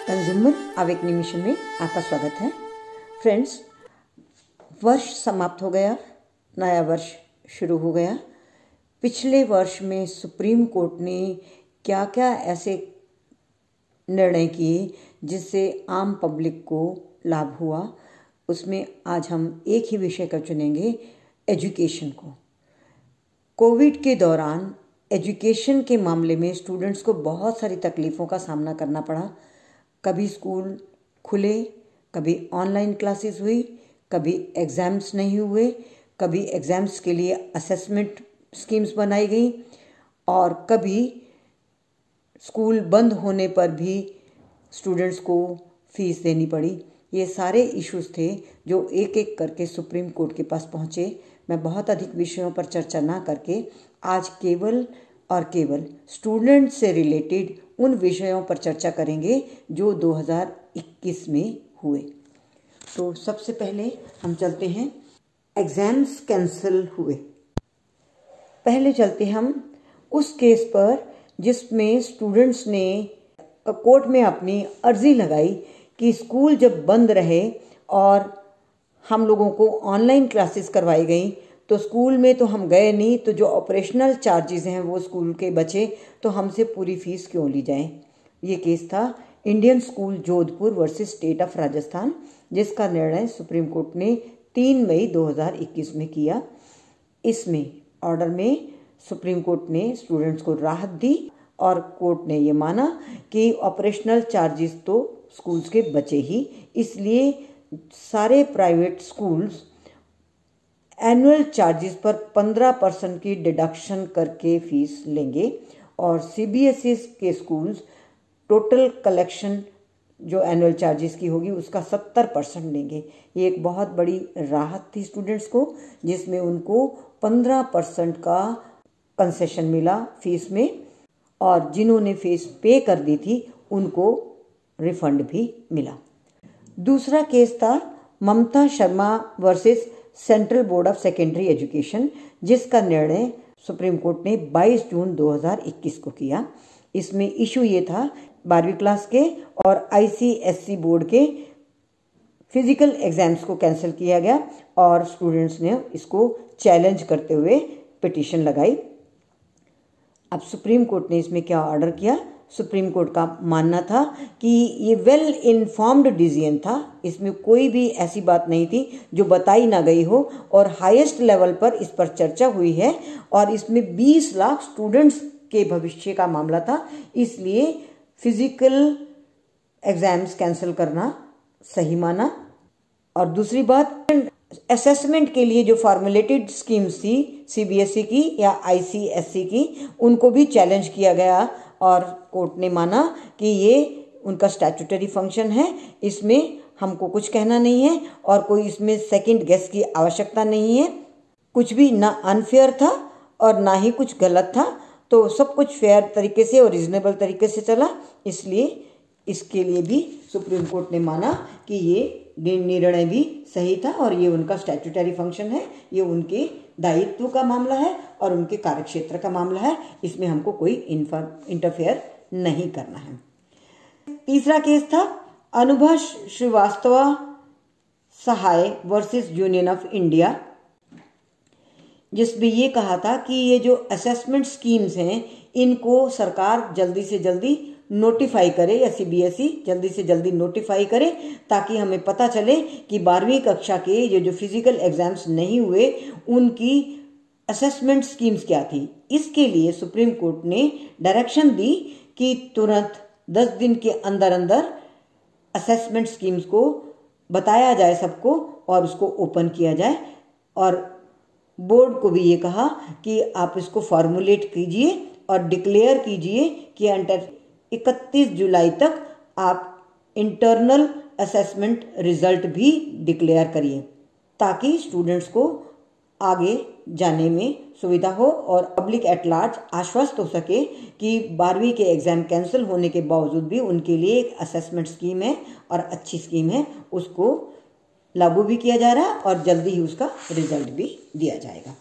Consumer आवेग mission में आपका स्वागत है। फ्रेंड्स वर्ष समाप्त हो गया, नया वर्ष शुरू हो गया। पिछले वर्ष में सुप्रीम कोर्ट ने क्या क्या ऐसे निर्णय किए जिससे आम पब्लिक को लाभ हुआ, उसमें आज हम एक ही विषय का चुनेंगे, एजुकेशन को। कोविड के दौरान एजुकेशन के मामले में स्टूडेंट्स को बहुत सारी तकलीफ़ों का सामना करना पड़ा। कभी स्कूल खुले, कभी ऑनलाइन क्लासेस हुई, कभी एग्ज़ाम्स नहीं हुए, कभी एग्ज़ाम्स के लिए असेसमेंट स्कीम्स बनाई गई और कभी स्कूल बंद होने पर भी स्टूडेंट्स को फ़ीस देनी पड़ी। ये सारे इश्यूज़ थे जो एक एक करके सुप्रीम कोर्ट के पास पहुँचे। मैं बहुत अधिक विषयों पर चर्चा ना करके आज केवल और केवल स्टूडेंट से रिलेटेड उन विषयों पर चर्चा करेंगे जो 2021 में हुए। तो सबसे पहले हम चलते हैं। एग्ज़ाम्स कैंसिल हुए। पहले चलते हम उस केस पर जिसमें स्टूडेंट्स ने कोर्ट में अपनी अर्जी लगाई कि स्कूल जब बंद रहे और हम लोगों को ऑनलाइन क्लासेस करवाई गई तो स्कूल में तो हम गए नहीं तो जो ऑपरेशनल चार्जेस हैं वो स्कूल के बचे तो हमसे पूरी फ़ीस क्यों ली जाए? ये केस था Indian school Jodhpur versus state of Rajasthan जिसका निर्णय सुप्रीम कोर्ट ने तीन मई 2021 में किया। इसमें ऑर्डर में सुप्रीम कोर्ट ने स्टूडेंट्स को राहत दी और कोर्ट ने ये माना कि ऑपरेशनल चार्जेस तो स्कूल्स के बचे ही, इसलिए सारे प्राइवेट स्कूल्स एनुअल चार्जेस पर 15 परसेंट की डिडक्शन करके फ़ीस लेंगे और सीबीएसई के स्कूल्स टोटल कलेक्शन जो एनुअल चार्जेस की होगी उसका 70 परसेंट लेंगे। ये एक बहुत बड़ी राहत थी स्टूडेंट्स को, जिसमें उनको 15 परसेंट का कंसेशन मिला फ़ीस में और जिन्होंने फ़ीस पे कर दी थी, उनको रिफंड भी मिला। दूसरा केस था Mamta Sharma versus central board of secondary education, जिसका निर्णय सुप्रीम कोर्ट ने 22 जून 2021 को किया। इसमें इशू ये था, बारहवीं क्लास के और आईसीएससी बोर्ड के फ़िज़िकल एग्ज़ाम्स को कैंसिल किया गया और स्टूडेंट्स ने इसको चैलेंज करते हुए पिटीशन लगाई। अब सुप्रीम कोर्ट ने इसमें क्या ऑर्डर किया? सुप्रीम कोर्ट का मानना था कि ये वेल इन्फॉर्म्ड डिसीज़न था। इसमें कोई भी ऐसी बात नहीं थी जो बताई ना गई हो और हाईएस्ट लेवल पर इस पर चर्चा हुई है और इसमें 20 लाख स्टूडेंट्स के भविष्य का मामला था। इसलिए फ़िज़िकल एग्ज़ाम्स कैंसिल करना सही माना। और दूसरी बात असेसमेंट के लिए जो फॉर्मुलेटेड स्कीम्स थी सीबीएसई की या आईसीएसई की, उनको भी चैलेंज किया गया और कोर्ट ने माना कि ये उनका स्टैचुटरी फ़ंक्शन है। इसमें हमको कुछ कहना नहीं है और कोई इसमें सेकंड गेस की आवश्यकता नहीं है। कुछ भी ना अनफेयर था और ना ही कुछ गलत था। तो सब कुछ फेयर तरीके से और रिजनेबल तरीके से चला। इसलिए इसके लिए भी सुप्रीम कोर्ट ने माना कि ये निर्णय भी सही था और ये उनका स्टैचुटरी फ़ंक्शन है, ये उनके दायित्व का मामला है और उनके कार्यक्षेत्र का मामला है। इसमें हमको कोई इंटरफेयर नहीं करना है। तीसरा केस था Anubhav Srivastava Sahay versus union of India जिसमें ये कहा था कि ये जो असेसमेंट स्कीम्स हैं, इनको सरकार जल्दी से जल्दी नोटिफाई करे या सीबीएसई e जल्दी से जल्दी नोटिफाई करे ताकि हमें पता चले कि बारहवीं कक्षा के ये जो फ़िज़िकल एग्ज़ाम्स नहीं हुए, उनकी असेसमेंट स्कीम्स क्या थी। इसके लिए सुप्रीम कोर्ट ने डायरेक्शन दी कि तुरंत दस दिन के अंदर अंदर असेसमेंट स्कीम्स को बताया जाए सबको और उसको ओपन किया जाए और बोर्ड को भी ये कहा कि आप इसको फॉर्मुलेट कीजिए और डिक्लेयर कीजिए कि अंटर 31 जुलाई तक आप इंटरनल असेसमेंट रिज़ल्ट भी डिक्लेयर करिए, ताकि स्टूडेंट्स को आगे जाने में सुविधा हो और पब्लिक एट लार्ज आश्वस्त हो सके कि बारहवीं के एग्ज़ाम कैंसिल होने के बावजूद भी उनके लिए एक असेसमेंट स्कीम है और अच्छी स्कीम है, उसको लागू भी किया जा रहा है और जल्दी ही उसका रिज़ल्ट भी दिया जाएगा।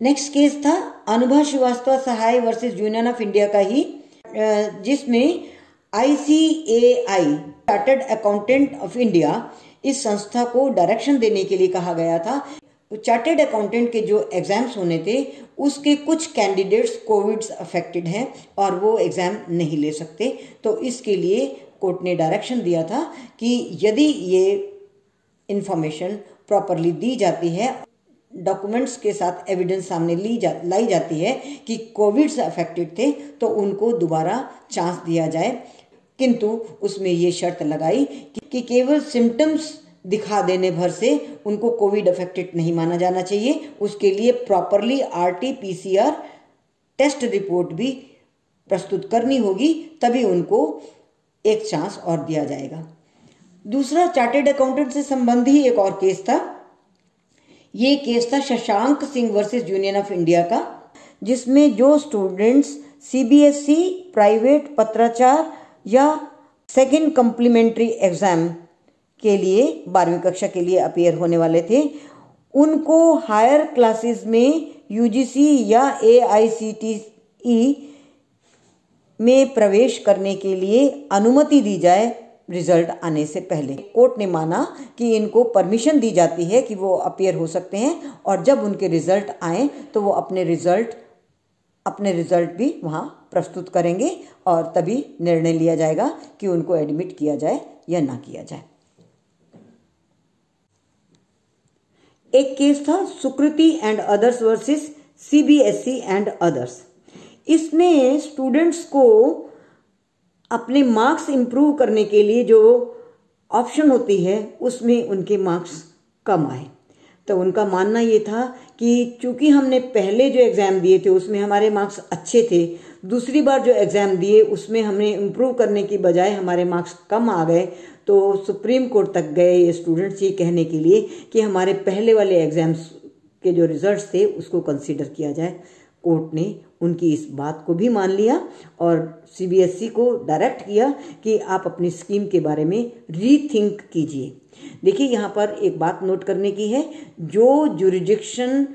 नेक्स्ट केस था Anubhav Srivastava Sahay versus union of India का ही जिसमें ICAI chartered accountant of India इस संस्था को डायरेक्शन देने के लिए कहा गया था। चार्टेड अकाउंटेंट के जो एग्ज़ाम्स होने थे, उसके कुछ कैंडिडेट्स कोविड अफेक्टेड हैं और वो एग्ज़ाम नहीं ले सकते। तो इसके लिए कोर्ट ने डायरेक्शन दिया था कि यदि ये इंफॉर्मेशन प्रॉपरली दी जाती है डॉक्यूमेंट्स के साथ एविडेंस सामने ली जा लाई जाती है कि कोविड से अफेक्टेड थे तो उनको दोबारा चांस दिया जाए। किंतु उसमें ये शर्त लगाई कि, कि केवल सिम्टम्स दिखा देने भर से उनको कोविड अफेक्टेड नहीं माना जाना चाहिए। उसके लिए properly RT PCR test report भी प्रस्तुत करनी होगी तभी उनको एक चांस और दिया जाएगा। दूसरा चार्टेड अकाउंटेंट से संबंधी एक और केस था। ये केस था Shashank Singh versus union of India का, जिसमें जो स्टूडेंट्स सीबीएसई प्राइवेट पत्राचार या सेकेंड कम्प्लीमेंट्री एग्ज़ाम के लिए बारहवीं कक्षा के लिए अपेयर होने वाले थे, उनको हायर क्लासेस में यूजीसी या एआईसीटीई में प्रवेश करने के लिए अनुमति दी जाए रिज़ल्ट आने से पहले। कोर्ट ने माना कि इनको परमिशन दी जाती है कि वो अपेयर हो सकते हैं और जब उनके रिज़ल्ट आए तो वो अपने रिज़ल्ट अपने रिज़ल्ट भी वहाँ प्रस्तुत करेंगे और तभी निर्णय लिया जाएगा कि उनको एडमिट किया जाए या ना किया जाए। एक केस था Sukriti and others versus CBSE and others इसमें स्टूडेंट्स को अपने मार्क्स इम्प्रूव करने के लिए जो ऑप्शन होती है, उसमें उनके मार्क्स कम आए। तो उनका मानना ये था कि चूँकि हमने पहले जो एग्ज़ाम दिए थे, उसमें हमारे मार्क्स अच्छे थे, दूसरी बार जो एग्ज़ाम दिए, उसमें हमने इम्प्रूव करने की बजाय हमारे मार्क्स कम आ गए। तो सुप्रीम कोर्ट तक गए ये स्टूडेंट्स ये कहने के लिए कि हमारे पहले वाले एग्ज़ाम्स के जो रिजल्ट्स थे, उसको कंसीडर किया जाए। कोर्ट ने उनकी इस बात को भी मान लिया और सीबीएसई को डायरेक्ट किया कि आप अपनी स्कीम के बारे में रीथिंक कीजिए। देखिए, यहाँ पर एक बात नोट करने की है, जो जुरिडिक्शन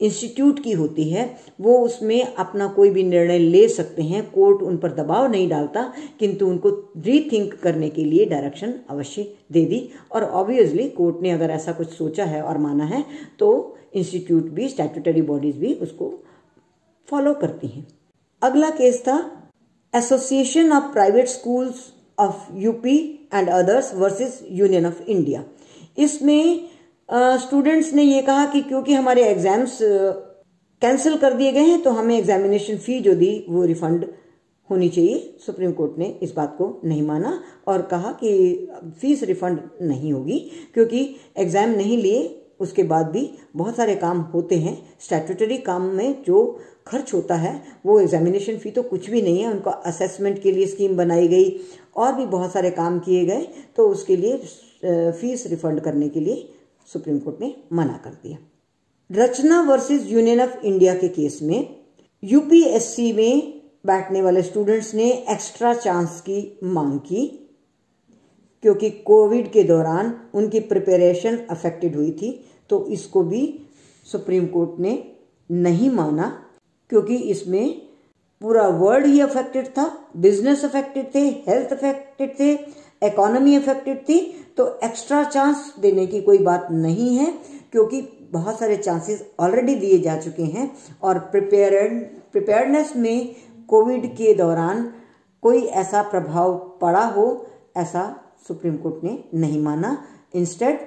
इंस्टीट्यूट की होती है, वो उसमें अपना कोई भी निर्णय ले सकते हैं कोर्ट उन पर दबाव नहीं डालता, किंतु उनको रीथिंक करने के लिए डायरेक्शन अवश्य दे दी। और ऑब्वियसली कोर्ट ने अगर ऐसा कुछ सोचा है और माना है तो इंस्टीट्यूट भी स्टैट्यूटरी बॉडीज भी उसको फॉलो करती हैं। अगला केस था association of private schools of UP and others versus union of India इसमें स्टूडेंट्स ने ये कहा कि क्योंकि हमारे एग्ज़ाम्स कैंसिल कर दिए गए हैं तो हमें एग्जामिनेशन फ़ी जो दी, वो रिफंड होनी चाहिए। सुप्रीम कोर्ट ने इस बात को नहीं माना और कहा कि फ़ीस रिफंड नहीं होगी, क्योंकि एग्ज़ाम नहीं लिए, उसके बाद भी बहुत सारे काम होते हैं स्टैट्यूटरी काम में जो खर्च होता है, वो एग्जामिनेशन फ़ी तो कुछ भी नहीं है, उनका असेसमेंट के लिए स्कीम बनाई गई, और भी बहुत सारे काम किए गए तो उसके लिए फ़ीस रिफंड करने के लिए सुप्रीम कोर्ट ने मना कर दिया। Rachna versus union of India के केस में यूपीएससी में बैठने वाले स्टूडेंट्स ने एक्स्ट्रा चांस की मांग की, क्योंकि कोविड के दौरान उनकी प्रिपरेशन अफेक्टेड हुई थी तो इसको भी सुप्रीम कोर्ट ने नहीं माना। क्योंकि इसमें पूरा वर्ल्ड ही अफेक्टेड था बिज़नेस अफेक्टेड थे हेल्थ अफेक्टेड थे इकोनॉमी अफेक्टेड थी तो एक्स्ट्रा चांस देने की कोई बात नहीं है, क्योंकि बहुत सारे चांसेस ऑलरेडी दिए जा चुके हैं और प्रिपेयर प्रिपेयरनेस में कोविड के दौरान कोई ऐसा प्रभाव पड़ा हो, ऐसा सुप्रीम कोर्ट ने नहीं माना। इंस्टेड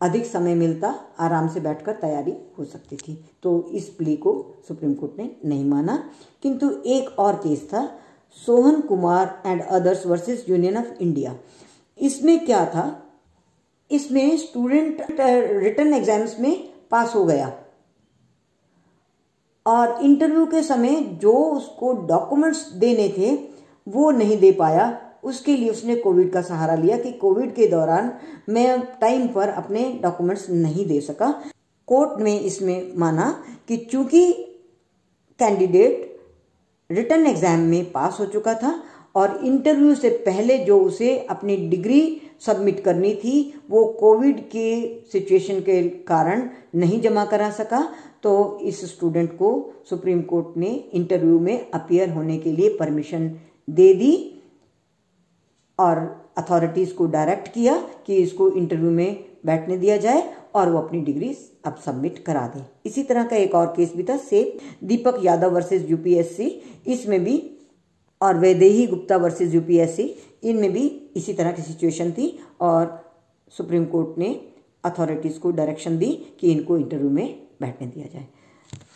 अधिक समय मिलता, आराम से बैठकर तैयारी हो सकती थी। तो इस प्ली को सुप्रीम कोर्ट ने नहीं माना। किंतु एक और केस था, Sohan Kumar and others versus union of India. इसमें क्या था? इसमें स्टूडेंट रिटर्न एग्ज़ाम्स में पास हो गया। और इंटरव्यू के समय जो उसको डॉक्यूमेंट्स देने थे, वो नहीं दे पाया। उसके लिए उसने कोविड का सहारा लिया कि कोविड के दौरान मैं टाइम पर अपने डॉक्यूमेंट्स नहीं दे सका। कोर्ट ने इसमें माना कि चूँकि कैंडिडेट रिटर्न एग्ज़ाम में पास हो चुका था और इंटरव्यू से पहले जो उसे अपनी डिग्री सबमिट करनी थी, वो कोविड के सिचुएशन के कारण नहीं जमा करा सका। तो इस स्टूडेंट को सुप्रीम कोर्ट ने इंटरव्यू में अपियर होने के लिए परमिशन दे दी। और अथॉरिटीज़ को डायरेक्ट किया कि इसको इंटरव्यू में बैठने दिया जाए और वो अपनी डिग्री अब सबमिट करा दे। इसी तरह का एक और केस भी था same Deepak Yadav versus UPSC इसमें भी और वैदेही गुप्ता वर्सेस यूपीएससी इनमें भी इसी तरह की सिचुएशन थी और सुप्रीम कोर्ट ने अथॉरिटीज़ को डायरेक्शन दी कि इनको इंटरव्यू में बैठने दिया जाए।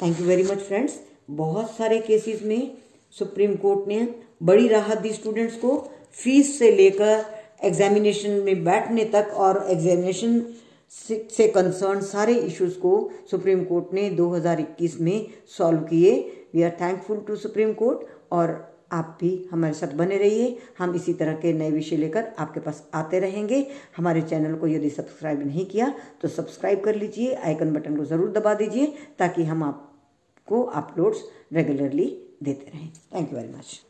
Thank you very much friends बहुत सारे केसेस में सुप्रीम कोर्ट ने बड़ी राहत दी स्टूडेंट्स को। फ़ीस से लेकर एग्जामिनेशन में बैठने तक और एग्जामिनेशन से कंसर्न सारे इश्यूज़ को सुप्रीम कोर्ट ने 2021 में सॉल्व किए। We are thankful to supreme court और आप भी हमारे साथ बने रहिए। हम इसी तरह के नए विषय लेकर आपके पास आते रहेंगे। हमारे चैनल को यदि सब्सक्राइब नहीं किया तो सब्सक्राइब कर लीजिए। आइकन बटन को ज़रूर दबा दीजिए ताकि हम आपको अपलोड्स रेगुलरली देते रहें। Thank you very much